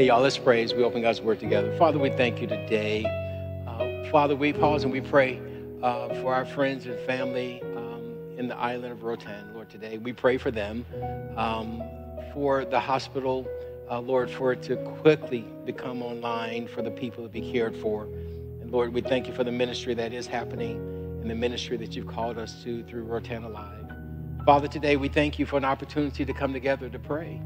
Hey, y'all, let's pray as we open God's word together. Father, we thank you today. Uh, Father, we pause and we pray uh, for our friends and family um, in the island of Roatan, Lord, today. We pray for them, um, for the hospital, uh, Lord, for it to quickly become online for the people to be cared for. And Lord, we thank you for the ministry that is happening and the ministry that you've called us to through Roatan Alive. Father, today we thank you for an opportunity to come together to pray.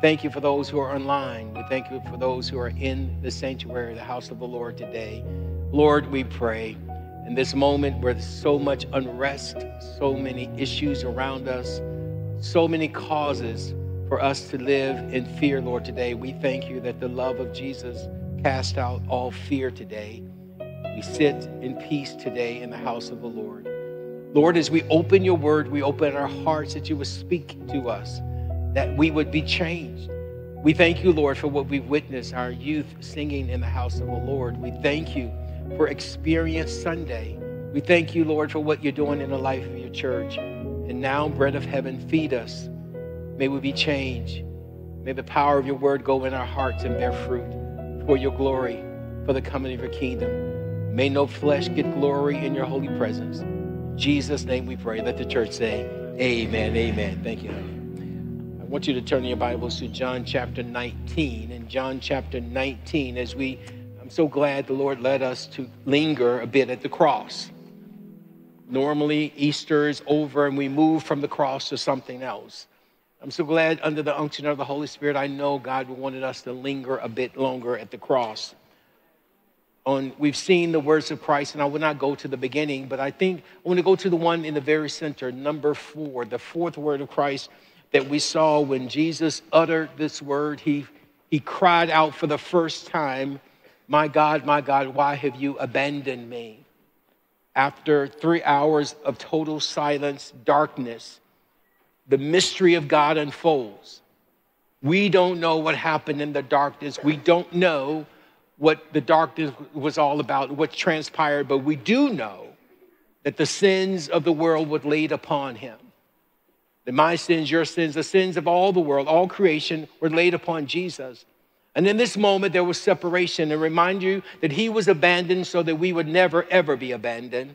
Thank you for those who are online. We thank you for those who are in the sanctuary, the house of the Lord today. Lord, we pray in this moment where there's so much unrest, so many issues around us, so many causes for us to live in fear, Lord, today. We thank you that the love of Jesus cast out all fear today. We sit in peace today in the house of the Lord. Lord, as we open your word, we open our hearts that you would speak to us that we would be changed. We thank you, Lord, for what we've witnessed our youth singing in the house of the Lord. We thank you for Experience Sunday. We thank you, Lord, for what you're doing in the life of your church. And now, bread of heaven, feed us. May we be changed. May the power of your word go in our hearts and bear fruit for your glory, for the coming of your kingdom. May no flesh get glory in your holy presence. In Jesus' name we pray. Let the church say, Amen. Amen. Thank you. I want you to turn your Bibles to John chapter 19. In John chapter 19, as we, I'm so glad the Lord led us to linger a bit at the cross. Normally, Easter is over and we move from the cross to something else. I'm so glad under the unction of the Holy Spirit, I know God wanted us to linger a bit longer at the cross. On, we've seen the words of Christ, and I will not go to the beginning, but I think I want to go to the one in the very center, number four, the fourth word of Christ that we saw when Jesus uttered this word. He, he cried out for the first time, My God, my God, why have you abandoned me? After three hours of total silence, darkness, the mystery of God unfolds. We don't know what happened in the darkness. We don't know what the darkness was all about, what transpired, but we do know that the sins of the world were laid upon him that my sins, your sins, the sins of all the world, all creation were laid upon Jesus. And in this moment, there was separation. And remind you that he was abandoned so that we would never, ever be abandoned.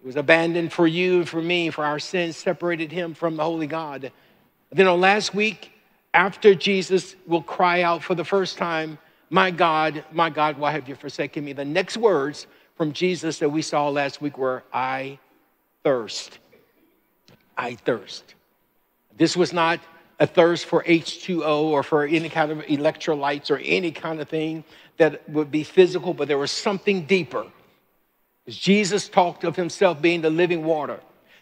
He was abandoned for you and for me, for our sins separated him from the Holy God. And then on last week, after Jesus will cry out for the first time, My God, my God, why have you forsaken me? The next words from Jesus that we saw last week were, I thirst. I thirst. This was not a thirst for H2O or for any kind of electrolytes or any kind of thing that would be physical, but there was something deeper. As Jesus talked of himself being the living water.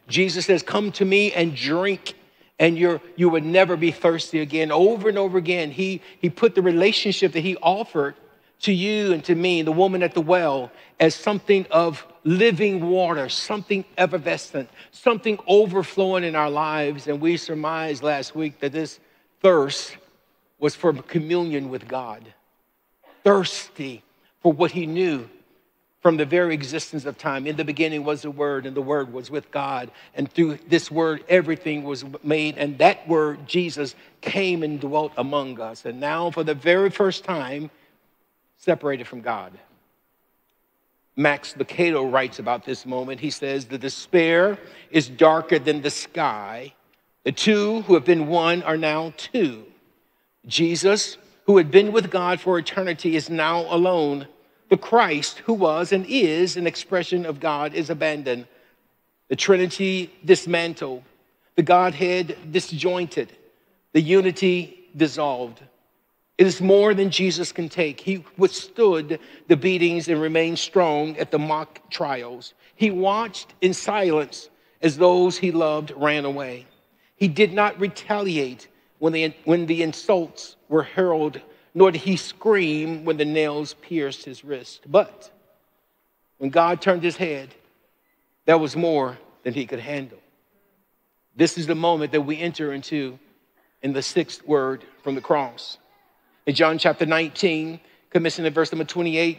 Jesus says, Come to me and drink, and you're, you would never be thirsty again. Over and over again, he, he put the relationship that he offered to you and to me, the woman at the well, as something of living water, something effervescent, something overflowing in our lives. And we surmised last week that this thirst was for communion with God, thirsty for what he knew from the very existence of time. In the beginning was the Word, and the Word was with God. And through this Word, everything was made. And that Word, Jesus, came and dwelt among us. And now, for the very first time, separated from God. Max Lucado writes about this moment. He says, The despair is darker than the sky. The two who have been one are now two. Jesus, who had been with God for eternity, is now alone. The Christ, who was and is an expression of God, is abandoned. The Trinity dismantled. The Godhead disjointed. The unity dissolved. It is more than Jesus can take. He withstood the beatings and remained strong at the mock trials. He watched in silence as those he loved ran away. He did not retaliate when the, when the insults were hurled, nor did he scream when the nails pierced his wrist. But when God turned his head, that was more than he could handle. This is the moment that we enter into in the sixth word from the cross. In John chapter 19, commission in verse number 28,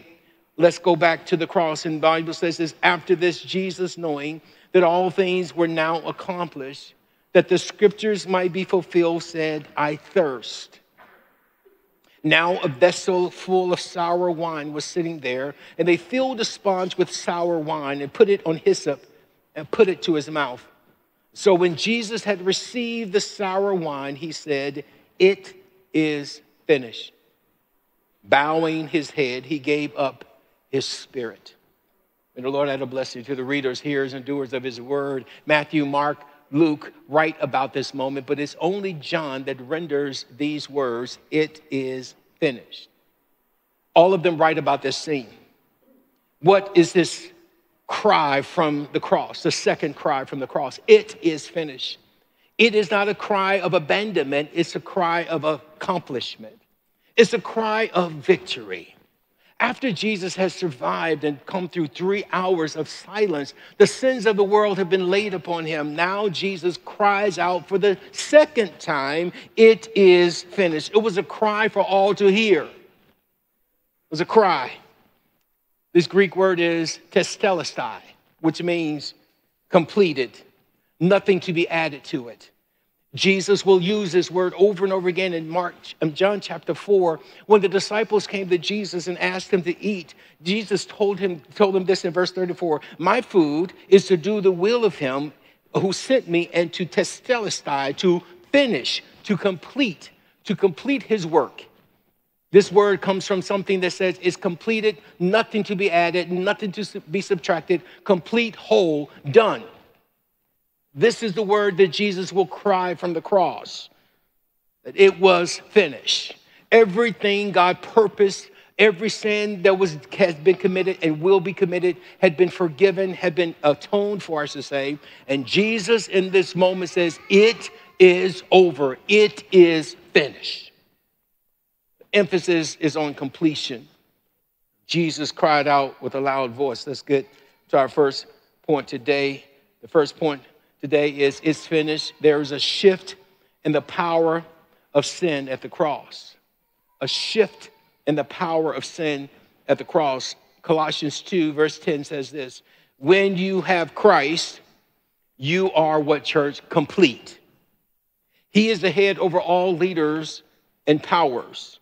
let's go back to the cross. And the Bible says this after this, Jesus, knowing that all things were now accomplished, that the scriptures might be fulfilled, said, I thirst. Now a vessel full of sour wine was sitting there, and they filled a sponge with sour wine and put it on hyssop and put it to his mouth. So when Jesus had received the sour wine, he said, It is finished. Bowing his head, he gave up his spirit. May the Lord add a blessing to the readers, hearers, and doers of his word. Matthew, Mark, Luke write about this moment, but it's only John that renders these words, it is finished. All of them write about this scene. What is this cry from the cross, the second cry from the cross? It is finished. It is not a cry of abandonment, it's a cry of accomplishment, it's a cry of victory. After Jesus has survived and come through three hours of silence, the sins of the world have been laid upon him. Now Jesus cries out for the second time, It is finished. It was a cry for all to hear. It was a cry. This Greek word is tetelestai, which means completed, nothing to be added to it. Jesus will use this word over and over again in Mark, um, John chapter 4. When the disciples came to Jesus and asked him to eat, Jesus told him, told them this in verse 34 My food is to do the will of him who sent me and to tetelestai, to finish, to complete, to complete his work. This word comes from something that says it's completed, nothing to be added, nothing to be subtracted, complete, whole, done. This is the word that Jesus will cry from the cross that it was finished. Everything God purposed, every sin that was has been committed and will be committed had been forgiven, had been atoned for, I should say. And Jesus in this moment says, It is over, it is finished. emphasis is on completion. Jesus cried out with a loud voice. Let's get to our first point today. The first point today is it's finished. There is a shift in the power of sin at the cross. A shift in the power of sin at the cross. Colossians 2, verse 10 says this When you have Christ, you are what, church? Complete. He is the head over all leaders and powers.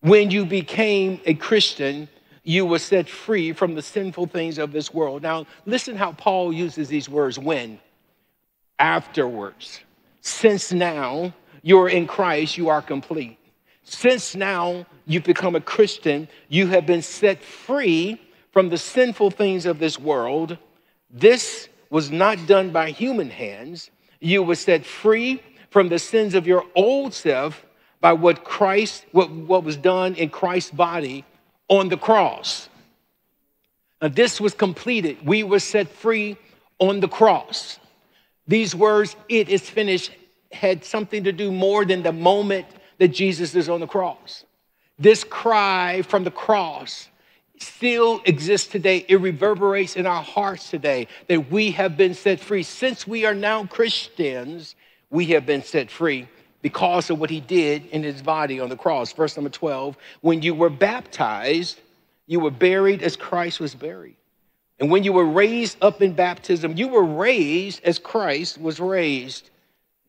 When you became a Christian, you were set free from the sinful things of this world. Now, listen how Paul uses these words when afterwards. Since now you're in Christ, you are complete. Since now you've become a Christian, you have been set free from the sinful things of this world. This was not done by human hands. You were set free from the sins of your old self by what Christ, what, what was done in Christ's body on the cross. Now, this was completed. We were set free on the cross. These words, it is finished, had something to do more than the moment that Jesus is on the cross. This cry from the cross still exists today. It reverberates in our hearts today that we have been set free. Since we are now Christians, we have been set free because of what he did in his body on the cross. Verse number 12 when you were baptized, you were buried as Christ was buried. And when you were raised up in baptism, you were raised as Christ was raised.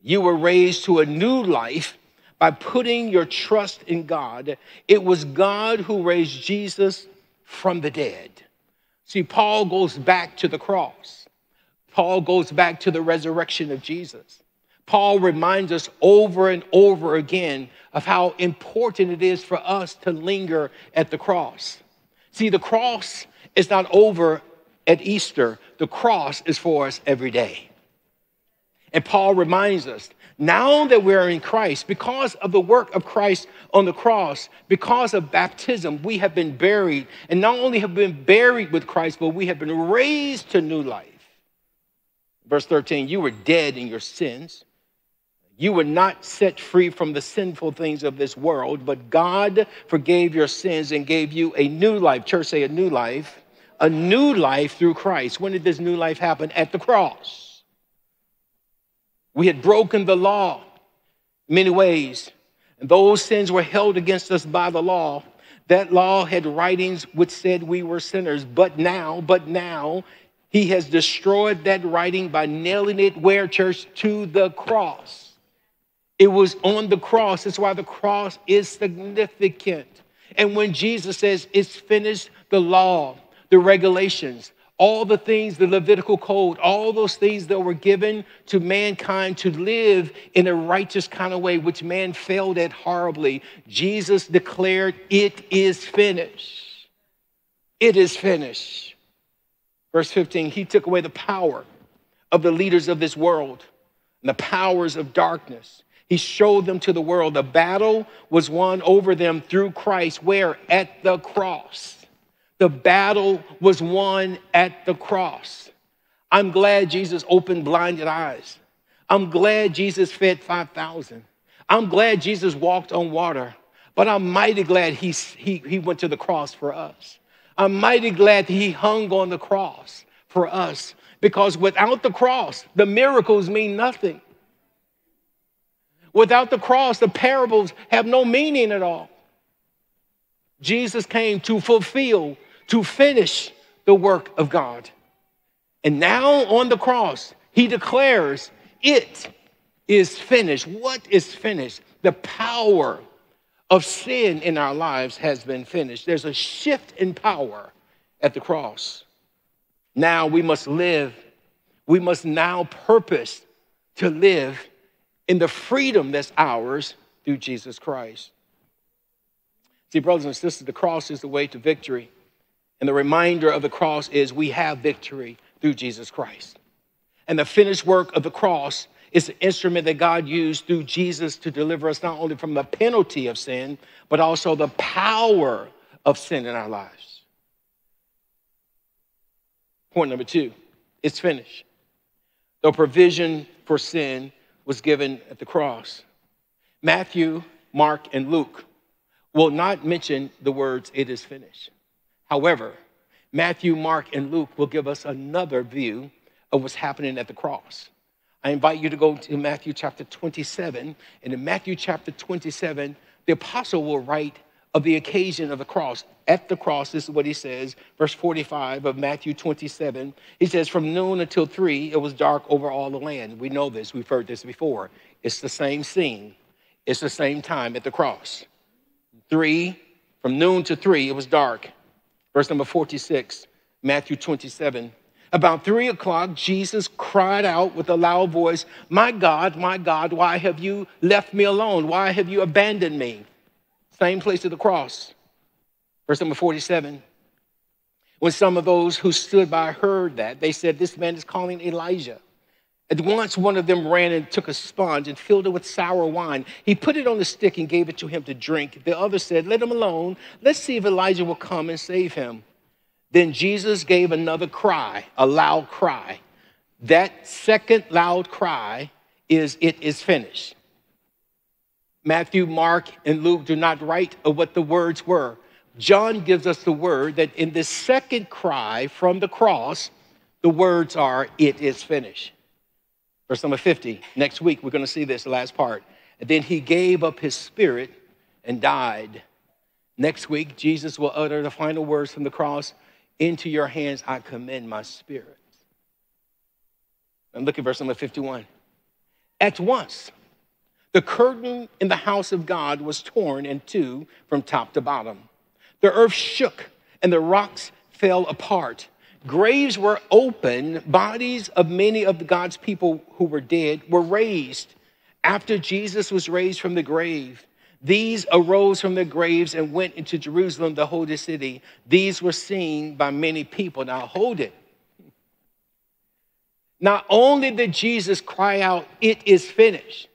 You were raised to a new life by putting your trust in God. It was God who raised Jesus from the dead. See, Paul goes back to the cross. Paul goes back to the resurrection of Jesus. Paul reminds us over and over again of how important it is for us to linger at the cross. See, the cross is not over at Easter, the cross is for us every day. And Paul reminds us now that we're in Christ, because of the work of Christ on the cross, because of baptism, we have been buried. And not only have been buried with Christ, but we have been raised to new life. Verse 13, you were dead in your sins. You were not set free from the sinful things of this world, but God forgave your sins and gave you a new life. Church, say a new life a new life through Christ. When did this new life happen? At the cross. We had broken the law many ways, and those sins were held against us by the law. That law had writings which said we were sinners, but now, but now, he has destroyed that writing by nailing it where, church? To the cross. It was on the cross. That's why the cross is significant. And when Jesus says it's finished, the law, the regulations, all the things, the Levitical code, all those things that were given to mankind to live in a righteous kind of way, which man failed at horribly, Jesus declared, It is finished. It is finished. Verse 15, He took away the power of the leaders of this world and the powers of darkness. He showed them to the world. The battle was won over them through Christ, where? At the cross. The battle was won at the cross. I'm glad Jesus opened blinded eyes. I'm glad Jesus fed 5,000. I'm glad Jesus walked on water, but I'm mighty glad he, he, he went to the cross for us. I'm mighty glad he hung on the cross for us because without the cross, the miracles mean nothing. Without the cross, the parables have no meaning at all. Jesus came to fulfill to finish the work of God. And now on the cross, he declares, It is finished. What is finished? The power of sin in our lives has been finished. There's a shift in power at the cross. Now we must live, we must now purpose to live in the freedom that's ours through Jesus Christ. See, brothers and sisters, the cross is the way to victory. And the reminder of the cross is we have victory through Jesus Christ. And the finished work of the cross is the instrument that God used through Jesus to deliver us not only from the penalty of sin, but also the power of sin in our lives. Point number two it's finished. The provision for sin was given at the cross. Matthew, Mark, and Luke will not mention the words, it is finished. However, Matthew, Mark, and Luke will give us another view of what's happening at the cross. I invite you to go to Matthew chapter 27. And in Matthew chapter 27, the apostle will write of the occasion of the cross. At the cross, this is what he says, verse 45 of Matthew 27. He says, From noon until three, it was dark over all the land. We know this, we've heard this before. It's the same scene, it's the same time at the cross. Three, from noon to three, it was dark. Verse number 46, Matthew 27. About three o'clock, Jesus cried out with a loud voice, My God, my God, why have you left me alone? Why have you abandoned me? Same place of the cross. Verse number 47. When some of those who stood by heard that, they said, This man is calling Elijah. At once, one of them ran and took a sponge and filled it with sour wine. He put it on a stick and gave it to him to drink. The other said, Let him alone. Let's see if Elijah will come and save him. Then Jesus gave another cry, a loud cry. That second loud cry is, It is finished. Matthew, Mark, and Luke do not write of what the words were. John gives us the word that in the second cry from the cross, the words are, It is finished. Verse number 50. Next week, we're going to see this last part. And then he gave up his spirit and died. Next week, Jesus will utter the final words from the cross Into your hands I commend my spirit. And look at verse number 51. At once, the curtain in the house of God was torn in two from top to bottom. The earth shook and the rocks fell apart Graves were open, bodies of many of God's people who were dead were raised. After Jesus was raised from the grave, these arose from their graves and went into Jerusalem, the holy city. These were seen by many people. Now, hold it. Not only did Jesus cry out, It is finished,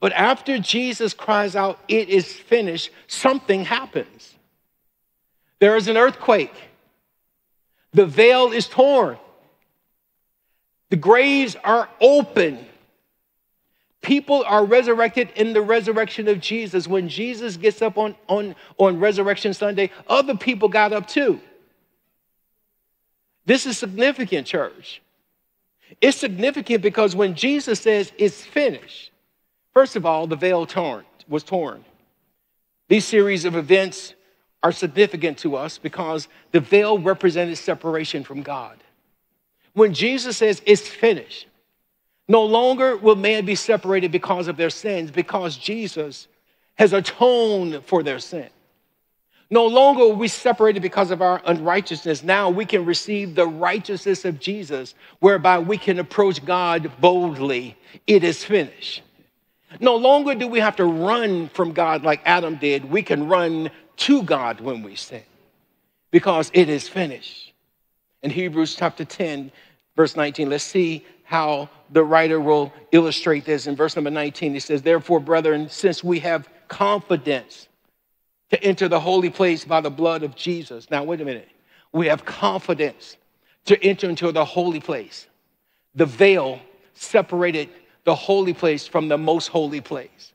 but after Jesus cries out, It is finished, something happens. There is an earthquake. The veil is torn. The graves are open. People are resurrected in the resurrection of Jesus. When Jesus gets up on, on, on Resurrection Sunday, other people got up too. This is significant, church. It's significant because when Jesus says it's finished, first of all, the veil torn, was torn. These series of events are significant to us because the veil represented separation from God. When Jesus says it's finished, No longer will man be separated because of their sins, because Jesus has atoned for their sin. No longer are we separated because of our unrighteousness. Now we can receive the righteousness of Jesus, whereby we can approach God boldly. It is finished. No longer do we have to run from God like Adam did. We can run to God when we sin because it is finished. In Hebrews chapter 10, verse 19, let's see how the writer will illustrate this. In verse number 19, he says, Therefore, brethren, since we have confidence to enter the holy place by the blood of Jesus. Now, wait a minute. We have confidence to enter into the holy place. The veil separated the holy place from the most holy place.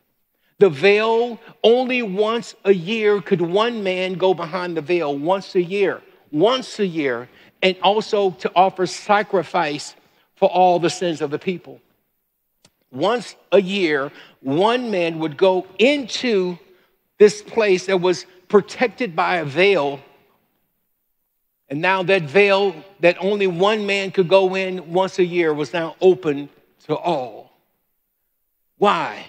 The veil, only once a year could one man go behind the veil, once a year, once a year, and also to offer sacrifice for all the sins of the people. Once a year, one man would go into this place that was protected by a veil. And now that veil that only one man could go in once a year was now open to all. Why?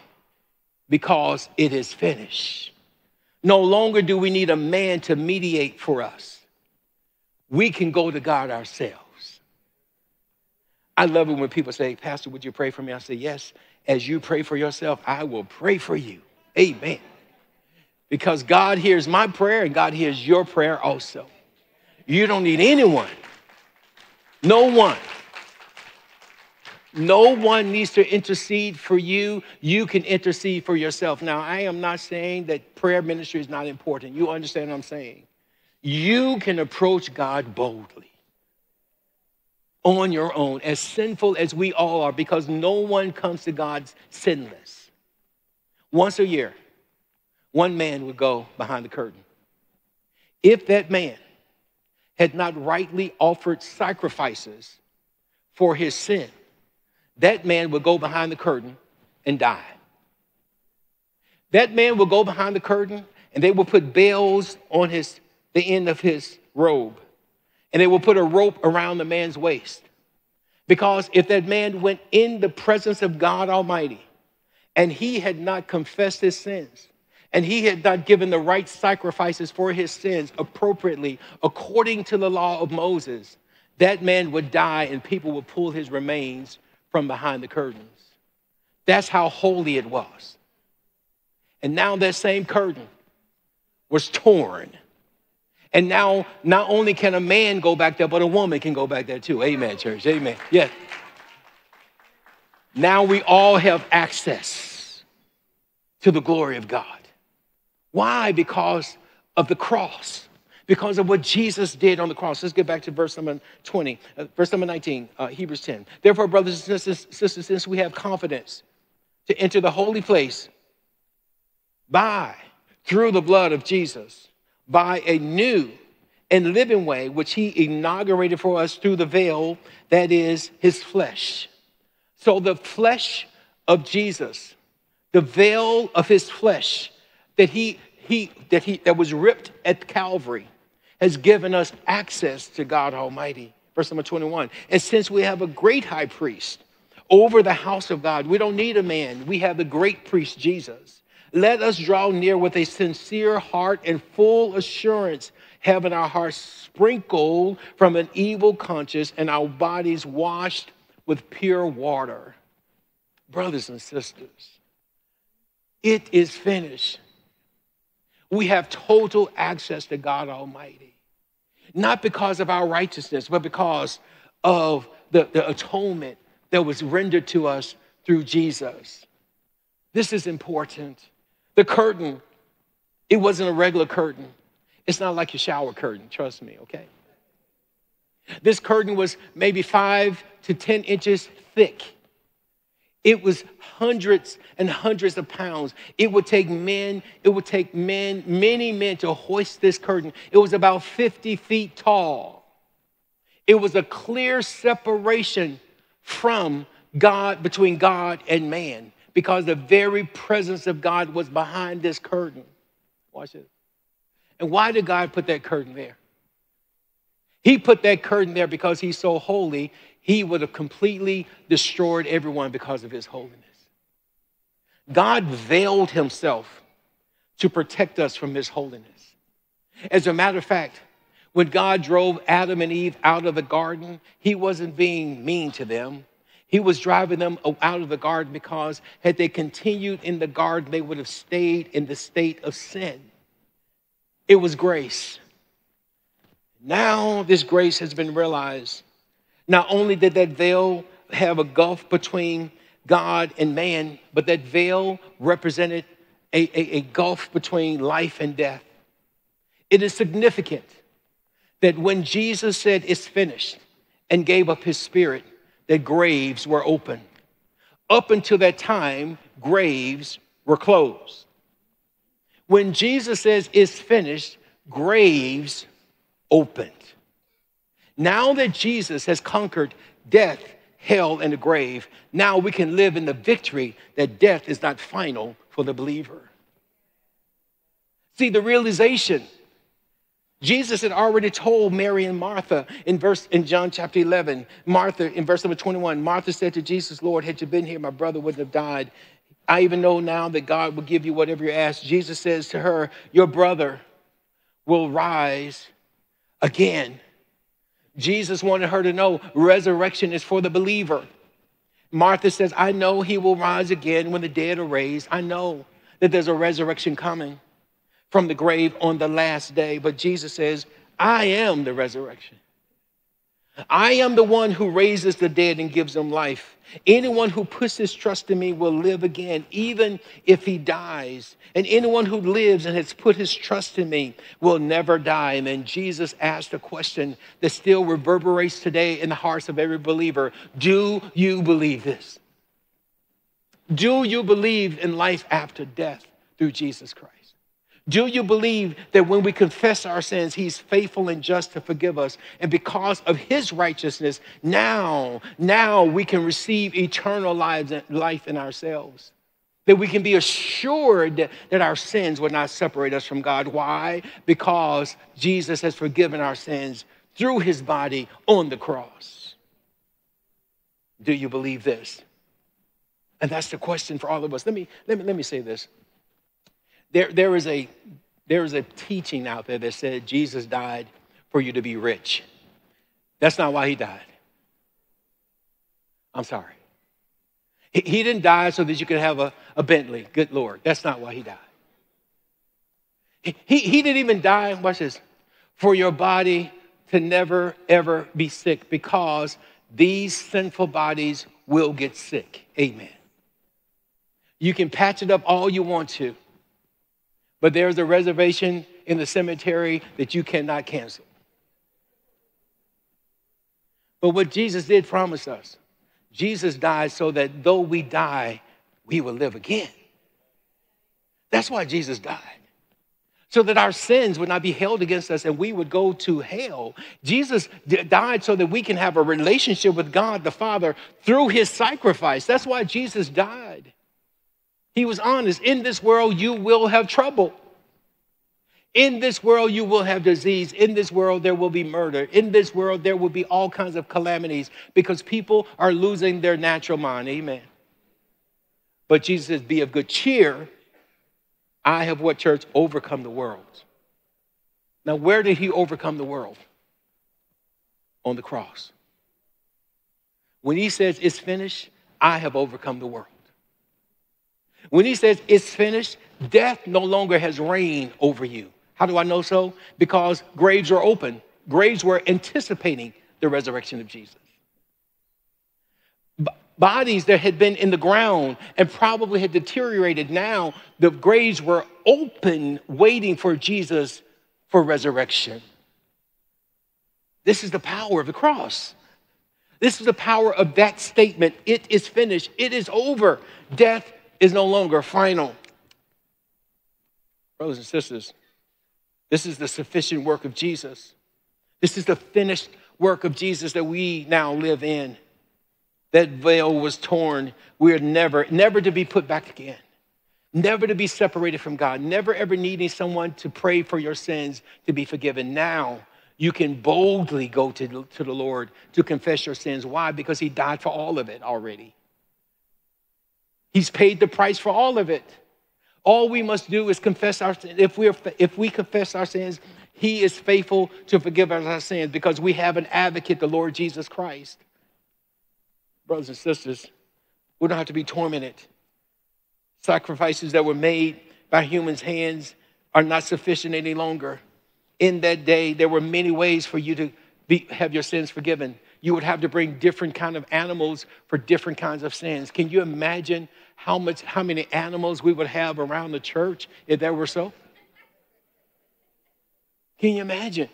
Because it is finished. No longer do we need a man to mediate for us. We can go to God ourselves. I love it when people say, Pastor, would you pray for me? I say, Yes. As you pray for yourself, I will pray for you. Amen. Because God hears my prayer and God hears your prayer also. You don't need anyone. No one. No one needs to intercede for you. You can intercede for yourself. Now, I am not saying that prayer ministry is not important. You understand what I'm saying? You can approach God boldly on your own, as sinful as we all are, because no one comes to God sinless. Once a year, one man would go behind the curtain. If that man had not rightly offered sacrifices for his sin, that man would go behind the curtain and die. That man would go behind the curtain and they will put bells on his the end of his robe. And they will put a rope around the man's waist. Because if that man went in the presence of God Almighty and he had not confessed his sins, and he had not given the right sacrifices for his sins appropriately according to the law of Moses, that man would die and people would pull his remains from behind the curtains. That's how holy it was. And now that same curtain was torn. And now not only can a man go back there, but a woman can go back there too. Amen, church. Amen. Yeah. Now we all have access to the glory of God. Why? Because of the cross, because of what Jesus did on the cross. Let's get back to verse number 20, uh, verse number 19, uh, Hebrews 10. Therefore, brothers and sisters, sisters, since we have confidence to enter the holy place by, through the blood of Jesus, by a new and living way, which he inaugurated for us through the veil that is his flesh. So, the flesh of Jesus, the veil of his flesh, that he, he, that he that was ripped at Calvary has given us access to God Almighty. Verse number 21. And since we have a great high priest over the house of God, we don't need a man. We have the great priest, Jesus. Let us draw near with a sincere heart and full assurance, having our hearts sprinkled from an evil conscience and our bodies washed with pure water. Brothers and sisters, it is finished we have total access to God Almighty. Not because of our righteousness, but because of the, the atonement that was rendered to us through Jesus. This is important. The curtain, it wasn't a regular curtain. It's not like your shower curtain, trust me, okay? This curtain was maybe five to 10 inches thick. It was hundreds and hundreds of pounds. It would take men, it would take men, many men to hoist this curtain. It was about 50 feet tall. It was a clear separation from God, between God and man, because the very presence of God was behind this curtain. Watch it. And why did God put that curtain there? He put that curtain there because he's so holy, he would have completely destroyed everyone because of his holiness. God veiled himself to protect us from his holiness. As a matter of fact, when God drove Adam and Eve out of the garden, he wasn't being mean to them. He was driving them out of the garden because had they continued in the garden, they would have stayed in the state of sin. It was grace. Now, this grace has been realized. Not only did that veil have a gulf between God and man, but that veil represented a, a, a gulf between life and death. It is significant that when Jesus said, It's finished, and gave up his spirit, that graves were open. Up until that time, graves were closed. When Jesus says it's finished, graves opened. Now that Jesus has conquered death, hell, and the grave, now we can live in the victory that death is not final for the believer. See, the realization Jesus had already told Mary and Martha in verse in John chapter 11. Martha in verse number 21, Martha said to Jesus, "Lord, had you been here, my brother wouldn't have died. I even know now that God will give you whatever you ask." Jesus says to her, "Your brother will rise again." Jesus wanted her to know resurrection is for the believer. Martha says, "I know he will rise again when the dead are raised. I know that there's a resurrection coming." from the grave on the last day. But Jesus says, I am the resurrection. I am the one who raises the dead and gives them life. Anyone who puts his trust in me will live again, even if he dies. And anyone who lives and has put his trust in me will never die. And then Jesus asked a question that still reverberates today in the hearts of every believer Do you believe this? Do you believe in life after death through Jesus Christ? Do you believe that when we confess our sins, He's faithful and just to forgive us? And because of His righteousness, now, now we can receive eternal life in ourselves. That we can be assured that our sins will not separate us from God. Why? Because Jesus has forgiven our sins through His body on the cross. Do you believe this? And that's the question for all of us. Let me, let me, let me say this. There, there, is a, there is a teaching out there that said Jesus died for you to be rich. That's not why he died. I'm sorry. He, he didn't die so that you could have a, a Bentley. Good Lord. That's not why he died. He, he, he didn't even die, watch this, for your body to never, ever be sick because these sinful bodies will get sick. Amen. You can patch it up all you want to. But there's a reservation in the cemetery that you cannot cancel. But what Jesus did promise us Jesus died so that though we die, we will live again. That's why Jesus died. So that our sins would not be held against us and we would go to hell. Jesus died so that we can have a relationship with God the Father through his sacrifice. That's why Jesus died. He was honest. In this world, you will have trouble. In this world, you will have disease. In this world, there will be murder. In this world, there will be all kinds of calamities because people are losing their natural mind. Amen. But Jesus says, Be of good cheer. I have what, church? Overcome the world. Now, where did he overcome the world? On the cross. When he says, It's finished, I have overcome the world. When he says it's finished, death no longer has reign over you. How do I know so? Because graves are open. Graves were anticipating the resurrection of Jesus. B- bodies that had been in the ground and probably had deteriorated, now the graves were open, waiting for Jesus for resurrection. This is the power of the cross. This is the power of that statement. It is finished. It is over. Death is no longer final. Brothers and sisters, this is the sufficient work of Jesus. This is the finished work of Jesus that we now live in. That veil was torn. We are never, never to be put back again. Never to be separated from God. Never ever needing someone to pray for your sins to be forgiven. Now You can boldly go to, to the Lord to confess your sins. Why? Because He died for all of it already. He's paid the price for all of it. All we must do is confess our sins. If, we if we confess our sins, He is faithful to forgive us our sins because we have an advocate, the Lord Jesus Christ. Brothers and sisters, we don't have to be tormented. Sacrifices that were made by humans' hands are not sufficient any longer. In that day, there were many ways for you to be, have your sins forgiven. You would have to bring different kind of animals for different kinds of sins. Can you imagine how much, how many animals we would have around the church if that were so? Can you imagine?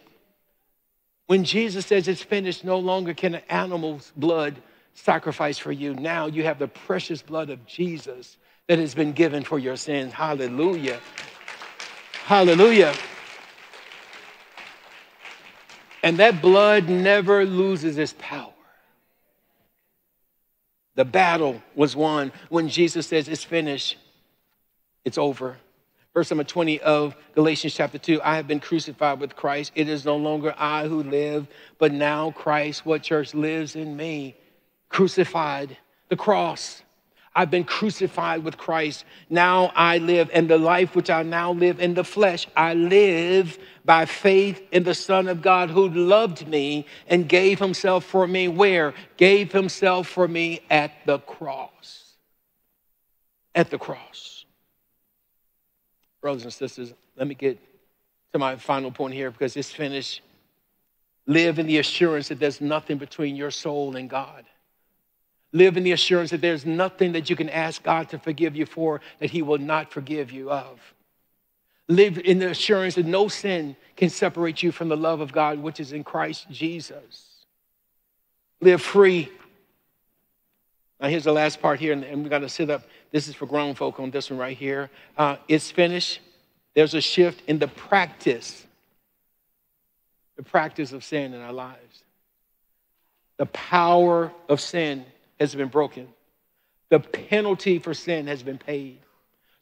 When Jesus says it's finished, no longer can an animal's blood sacrifice for you. Now you have the precious blood of Jesus that has been given for your sins. Hallelujah. Hallelujah. And that blood never loses its power. The battle was won when Jesus says, It's finished, it's over. Verse number 20 of Galatians chapter 2 I have been crucified with Christ. It is no longer I who live, but now Christ, what church lives in me, crucified, the cross. I've been crucified with Christ. Now I live, and the life which I now live in the flesh, I live by faith in the Son of God who loved me and gave himself for me. Where? Gave himself for me at the cross. At the cross. Brothers and sisters, let me get to my final point here because it's finished. Live in the assurance that there's nothing between your soul and God. Live in the assurance that there's nothing that you can ask God to forgive you for that He will not forgive you of. Live in the assurance that no sin can separate you from the love of God, which is in Christ Jesus. Live free. Now, here's the last part here, and we're going to sit up. This is for grown folk on this one right here. Uh, it's finished. There's a shift in the practice, the practice of sin in our lives. The power of sin has been broken. The penalty for sin has been paid.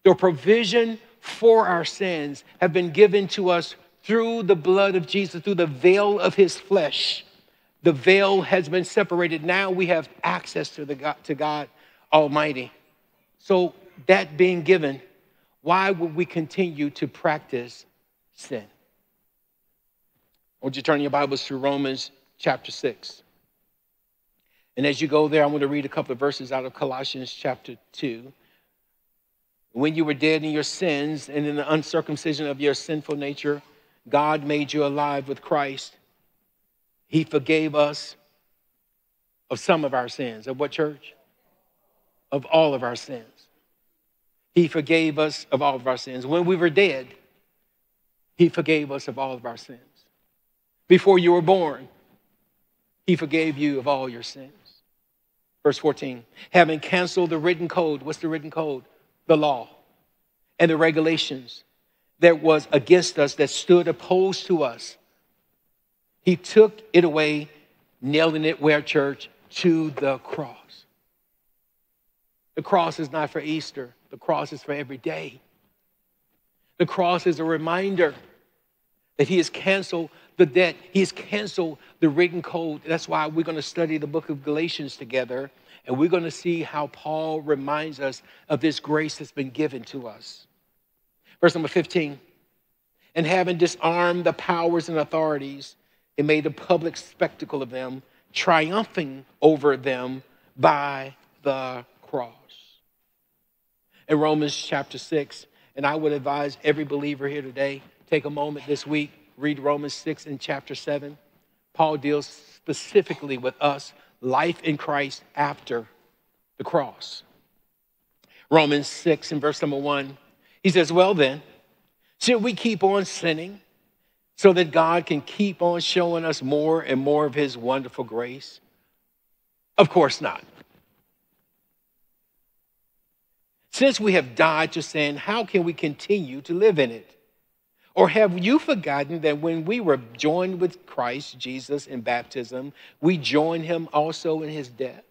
The provision for our sins have been given to us through the blood of Jesus, through the veil of his flesh. The veil has been separated. Now we have access to, the God, to God Almighty. So, that being given, why would we continue to practice sin? Would you turn your Bibles to Romans chapter 6? And as you go there, I'm going to read a couple of verses out of Colossians chapter 2. When you were dead in your sins and in the uncircumcision of your sinful nature, God made you alive with Christ. He forgave us of some of our sins. Of what church? Of all of our sins. He forgave us of all of our sins. When we were dead, He forgave us of all of our sins. Before you were born, He forgave you of all your sins. Verse 14, having canceled the written code. What's the written code? The law and the regulations that was against us, that stood opposed to us. He took it away, nailing it where church? To the cross. The cross is not for Easter, the cross is for every day. The cross is a reminder that He has canceled the debt. He has canceled the written code. That's why we're going to study the book of Galatians together. And we're going to see how Paul reminds us of this grace that's been given to us. Verse number 15. And having disarmed the powers and authorities, it made a public spectacle of them, triumphing over them by the cross. In Romans chapter 6, and I would advise every believer here today take a moment this week read Romans 6 and chapter 7. Paul deals specifically with us, life in Christ after the cross. Romans 6 and verse number 1, he says, Well, then, should we keep on sinning so that God can keep on showing us more and more of his wonderful grace? Of course not. Since we have died to sin, how can we continue to live in it? Or have you forgotten that when we were joined with Christ Jesus in baptism, we joined him also in his death?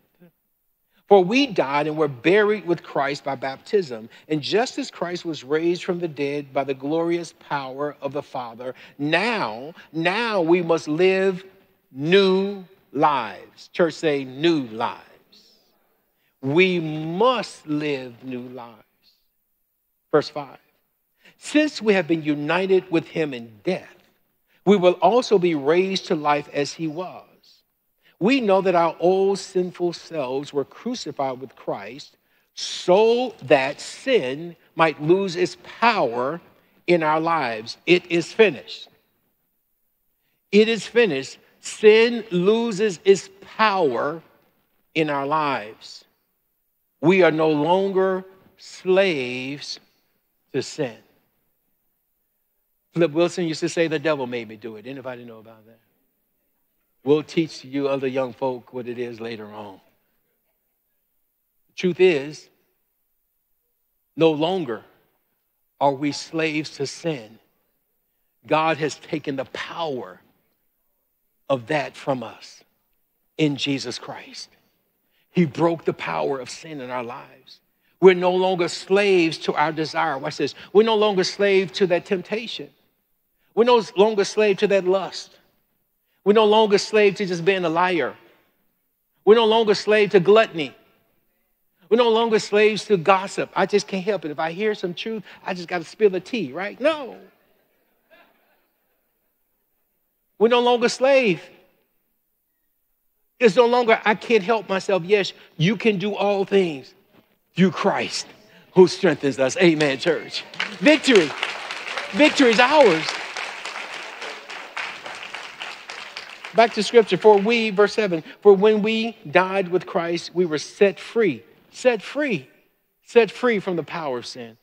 For we died and were buried with Christ by baptism. And just as Christ was raised from the dead by the glorious power of the Father, now, now we must live new lives. Church say, new lives. We must live new lives. Verse 5. Since we have been united with him in death, we will also be raised to life as he was. We know that our old sinful selves were crucified with Christ so that sin might lose its power in our lives. It is finished. It is finished. Sin loses its power in our lives. We are no longer slaves to sin. Flip Wilson used to say, The devil made me do it. Anybody know about that? We'll teach you other young folk what it is later on. The truth is, no longer are we slaves to sin. God has taken the power of that from us in Jesus Christ. He broke the power of sin in our lives. We're no longer slaves to our desire. Watch this. We're no longer slaves to that temptation. We're no longer slave to that lust. We're no longer slave to just being a liar. We're no longer slave to gluttony. We're no longer slaves to gossip. I just can't help it. If I hear some truth, I just got to spill the tea, right? No. We're no longer slave. It's no longer, I can't help myself. Yes, you can do all things through Christ who strengthens us. Amen, church. Victory. Victory is ours. Back to scripture. For we, verse 7, for when we died with Christ, we were set free. Set free. Set free from the power of sin.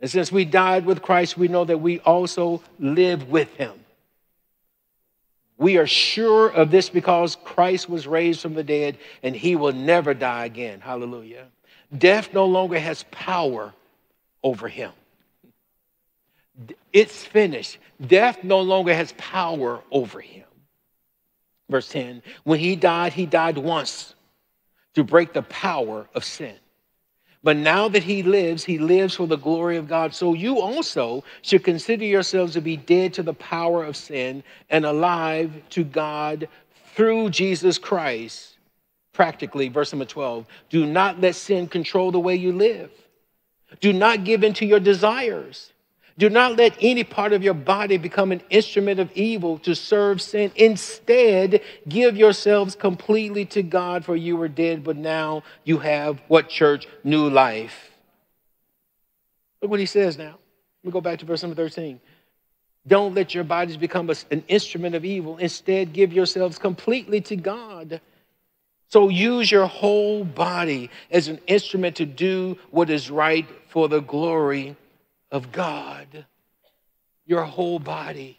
And since we died with Christ, we know that we also live with him. We are sure of this because Christ was raised from the dead and he will never die again. Hallelujah. Death no longer has power over him. It's finished. Death no longer has power over him. Verse 10 When he died, he died once to break the power of sin. But now that he lives, he lives for the glory of God. So you also should consider yourselves to be dead to the power of sin and alive to God through Jesus Christ. Practically, verse number 12 do not let sin control the way you live, do not give in to your desires. Do not let any part of your body become an instrument of evil to serve sin. Instead, give yourselves completely to God, for you were dead, but now you have what church? New life. Look what he says now. Let me go back to verse number 13. Don't let your bodies become an instrument of evil. Instead, give yourselves completely to God. So use your whole body as an instrument to do what is right for the glory of God, your whole body.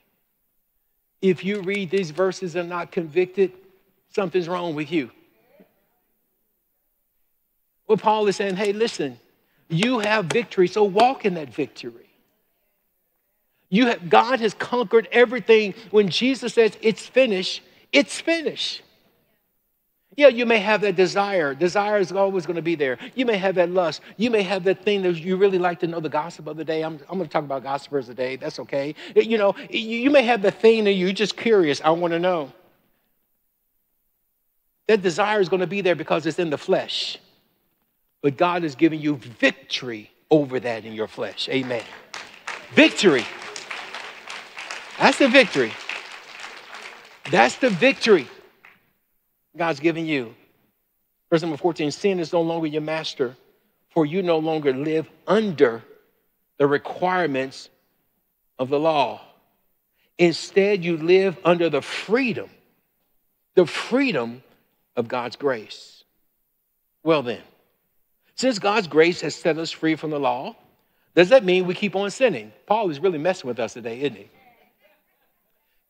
If you read these verses and not convicted, something's wrong with you. Well, Paul is saying, hey, listen, you have victory, so walk in that victory. You have, God has conquered everything. When Jesus says it's finished, it's finished. Yeah, you may have that desire. Desire is always going to be there. You may have that lust. You may have that thing that you really like to know the gossip of the day. I'm, I'm going to talk about gossipers today. That's okay. You know, you may have the thing that you're just curious. I want to know. That desire is going to be there because it's in the flesh. But God is giving you victory over that in your flesh. Amen. Victory. That's the victory. That's the victory. God's given you. Verse number 14 sin is no longer your master, for you no longer live under the requirements of the law. Instead, you live under the freedom, the freedom of God's grace. Well, then, since God's grace has set us free from the law, does that mean we keep on sinning? Paul is really messing with us today, isn't he?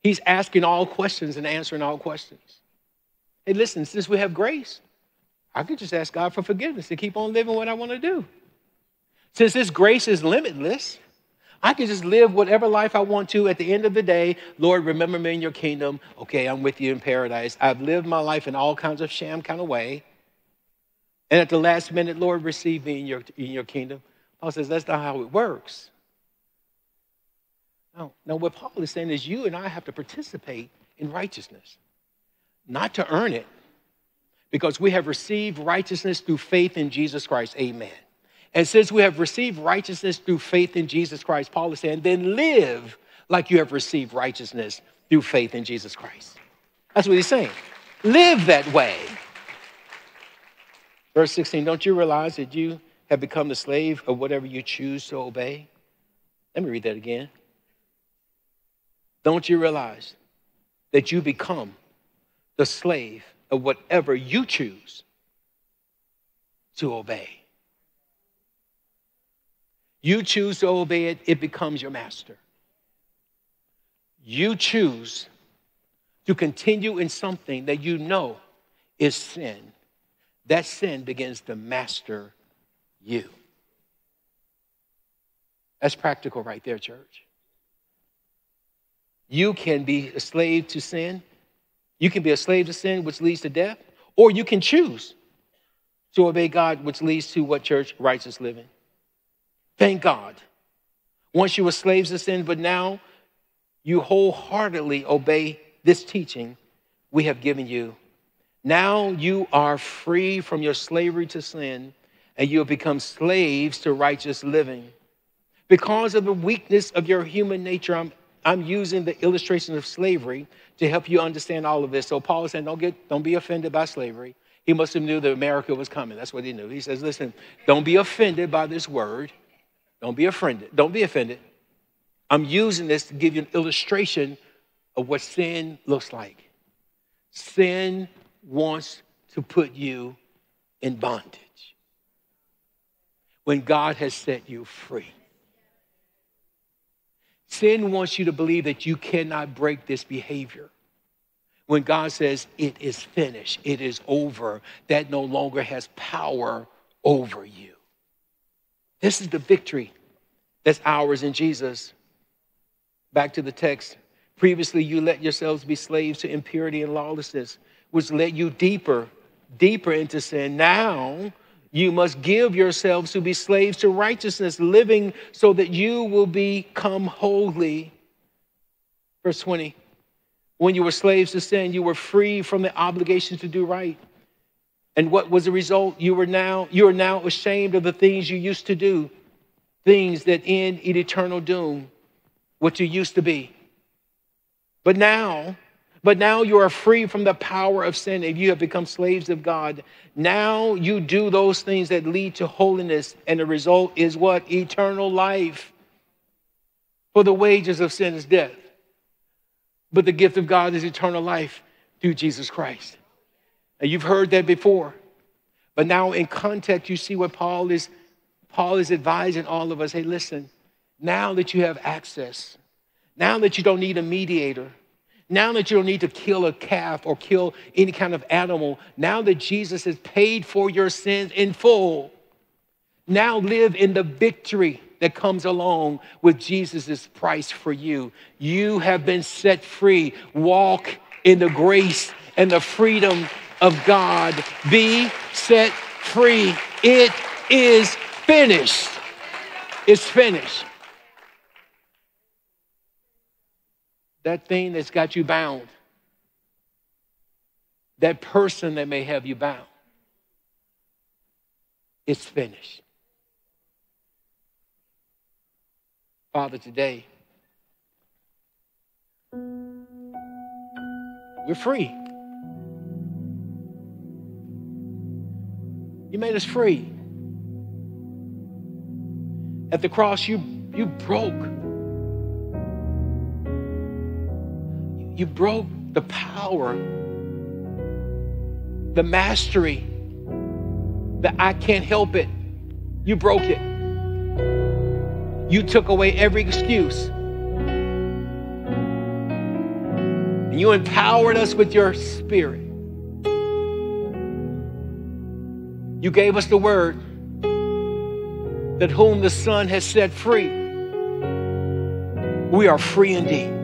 He's asking all questions and answering all questions. Listen, since we have grace, I could just ask God for forgiveness to keep on living what I want to do. Since this grace is limitless, I can just live whatever life I want to. At the end of the day, Lord, remember me in your kingdom. Okay, I'm with you in paradise. I've lived my life in all kinds of sham kind of way. And at the last minute, Lord, receive me in your, in your kingdom. Paul says that's not how it works. No, no, what Paul is saying is you and I have to participate in righteousness, not to earn it, because we have received righteousness through faith in Jesus Christ. Amen. And since we have received righteousness through faith in Jesus Christ, Paul is saying, then live like you have received righteousness through faith in Jesus Christ. That's what he's saying. Live that way. Verse 16, don't you realize that you have become the slave of whatever you choose to obey? Let me read that again. Don't you realize that you become the slave of whatever you choose to obey? You choose to obey it, it becomes your master. You choose to continue in something that you know is sin. That sin begins to master you. That's practical right there, church. You can be a slave to sin. You can be a slave to sin, which leads to death, or you can choose to obey God, which leads to what church? Righteous living. Thank God. Once you were slaves to sin, but now you wholeheartedly obey this teaching we have given you. Now you are free from your slavery to sin and you have become slaves to righteous living. Because of the weakness of your human nature, I'm, I'm using the illustration of slavery to help you understand all of this. So Paul is saying, don't, get, don't be offended by slavery. He must have knew that America was coming. That's what he knew. He says, listen, don't be offended by this word. Don't be offended. Don't be offended. I'm using this to give you an illustration of what sin looks like. Sin wants to put you in bondage when God has set you free. Sin wants you to believe that you cannot break this behavior. When God says it is finished, it is over, that no longer has power over you. This is the victory that's ours in Jesus. Back to the text. Previously, you let yourselves be slaves to impurity and lawlessness, which led you deeper, deeper into sin. Now, you must give yourselves to be slaves to righteousness, living so that you will become holy. Verse 20. When you were slaves to sin, you were free from the obligation to do right. And what was the result? You were now you are now ashamed of the things you used to do, things that end in eternal doom, what you used to be. But now but now you are free from the power of sin and you have become slaves of God. Now you do those things that lead to holiness, and the result is what? Eternal life. For the wages of sin is death, but the gift of God is eternal life through Jesus Christ. And you've heard that before. But now in context, you see what Paul is Paul is advising all of us. Hey, listen, now that you have access, now that you don't need a mediator, now that you don't need to kill a calf or kill any kind of animal, now that Jesus has paid for your sins in full, now live in the victory that comes along with Jesus' price for you. You have been set free. Walk in the grace and the freedom of God. Be set free. It is finished. It's finished. That thing that's got you bound, that person that may have you bound, it's finished. Father, today, we're free. You made us free. At the cross, you, you broke You broke the power, the mastery, that I can't help it. You broke it. You took away every excuse. And you empowered us with your spirit. You gave us the word that whom the Son has set free, we are free indeed.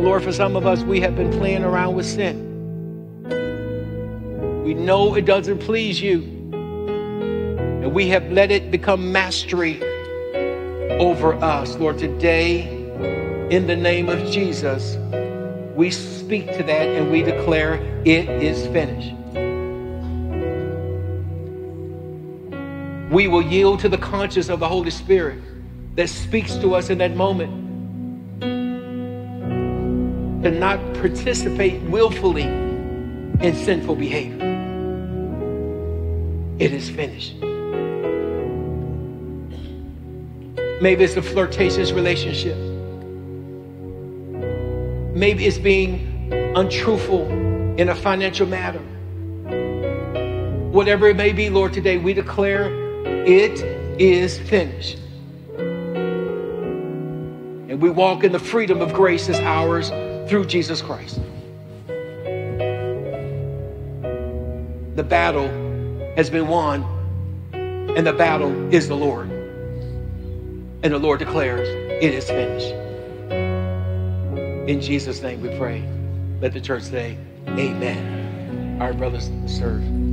Lord, for some of us, we have been playing around with sin. We know it doesn't please you. And we have let it become mastery over us. Lord, today, in the name of Jesus, we speak to that and we declare it is finished. We will yield to the conscience of the Holy Spirit that speaks to us in that moment. To not participate willfully in sinful behavior. It is finished. Maybe it's a flirtatious relationship. Maybe it's being untruthful in a financial matter. Whatever it may be, Lord, today we declare it is finished. And we walk in the freedom of grace as ours through Jesus Christ. The battle has been won, and the battle is the Lord. And the Lord declares, It is finished. In Jesus' name we pray. Let the church say, Amen. Our brothers serve.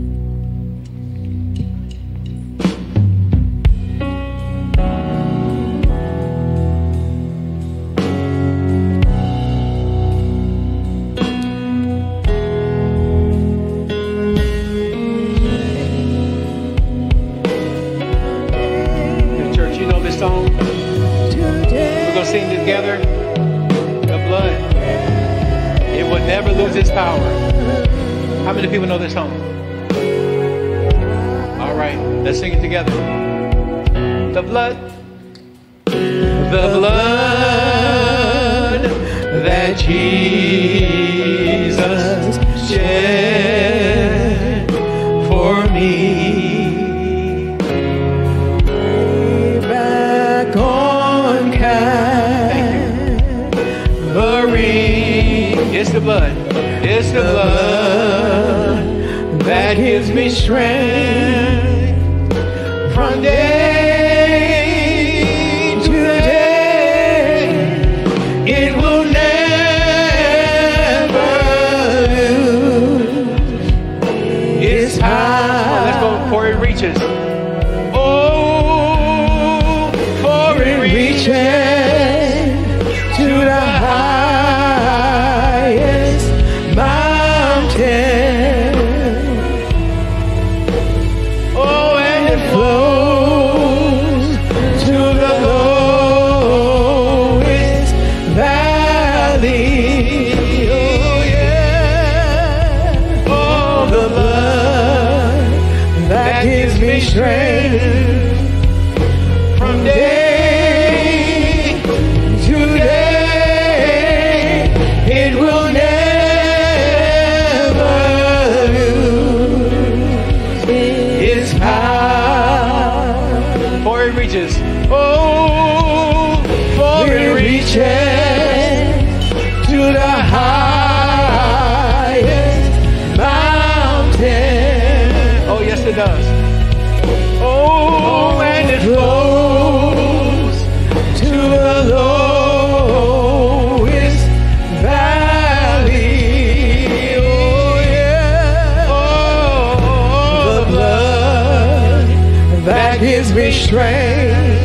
Strength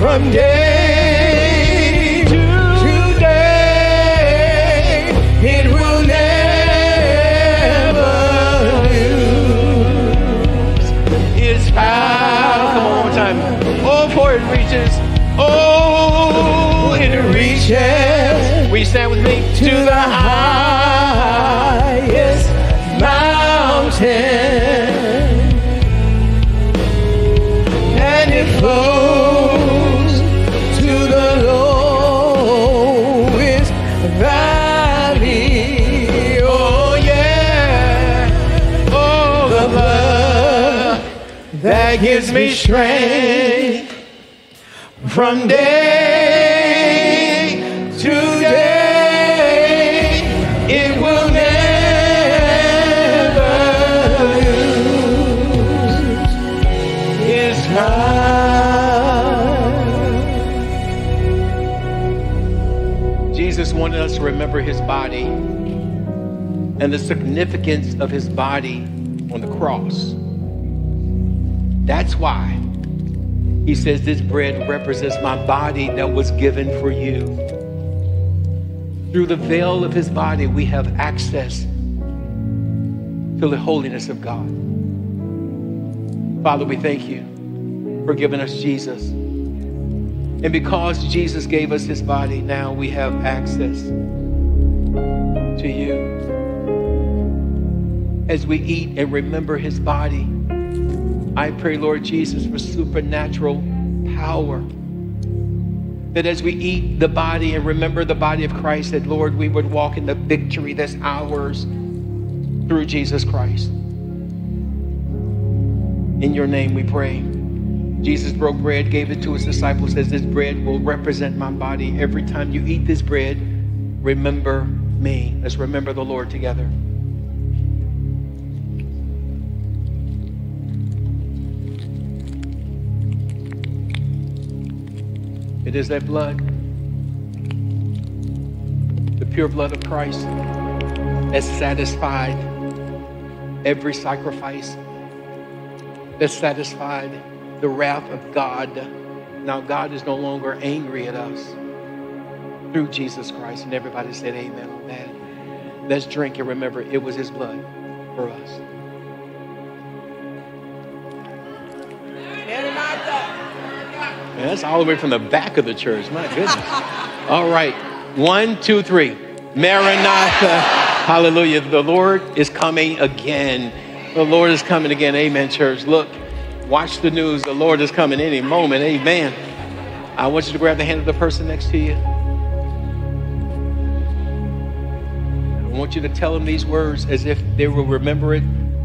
from day to day. It will never lose its power. Come on, one time. Oh, for it reaches. Oh, It reaches stand with me? to the gives me strength from day to day. It will never lose its. Jesus wanted us to remember his body and the significance of his body on the cross. That's why he says this bread represents my body that was given for you. Through the veil of his body, we have access to the holiness of God. Father, we thank you for giving us Jesus. And because Jesus gave us his body, now we have access to you. As we eat and remember his body, I pray, Lord Jesus, for supernatural power. That as we eat the body and remember the body of Christ, that Lord, we would walk in the victory that's ours through Jesus Christ. In your name we pray. Jesus broke bread, gave it to his disciples, says, This bread will represent my body. Every time you eat this bread, remember me. Let's remember the Lord together. It is that blood, the pure blood of Christ, that satisfied every sacrifice, that satisfied the wrath of God. Now, God is no longer angry at us through Jesus Christ. And everybody said, Amen on that. Let's drink and remember it was His blood for us. Man, that's all the way from the back of the church. My goodness. All right. One, two, three. Maranatha. Hallelujah. The Lord is coming again. The Lord is coming again. Amen, church. Look, watch the news. The Lord is coming any moment. Amen. I want you to grab the hand of the person next to you. I want you to tell them these words as if they will remember it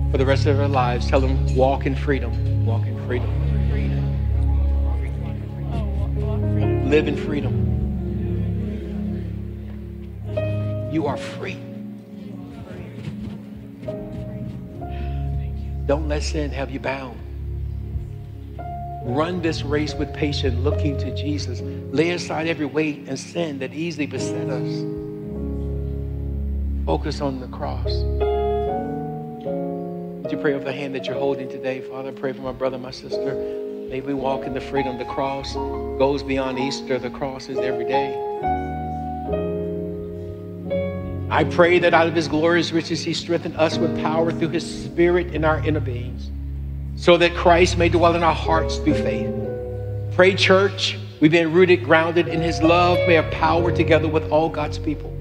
for the rest of their lives. Tell them, walk in freedom. Walk in freedom. Live in freedom. You are free. Don't let sin have you bound. Run this race with patience, looking to Jesus. Lay aside every weight and sin that easily beset us. Focus on the cross. Would you pray over the hand that you're holding today? Father, I pray for my brother, my sister. May we walk in the freedom. The cross goes beyond Easter, the cross is every day. I pray that out of his glorious riches, he strengthen us with power through his spirit in our inner beings, so that Christ may dwell in our hearts through faith. Pray, church, we've been rooted, grounded in his love, may have power together with all God's people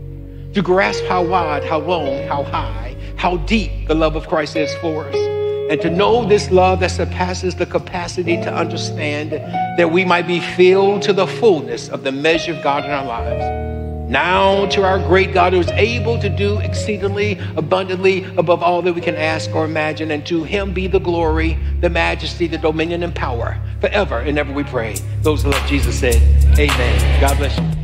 to grasp how wide, how long, how high, how deep the love of Christ is for us and to know this love that surpasses the capacity to understand that we might be filled to the fullness of the measure of God in our lives. Now to our great God who is able to do exceedingly abundantly above all that we can ask or imagine, and to him be the glory, the majesty, the dominion, and power forever and ever we pray. Those who love Jesus said, Amen. God bless you.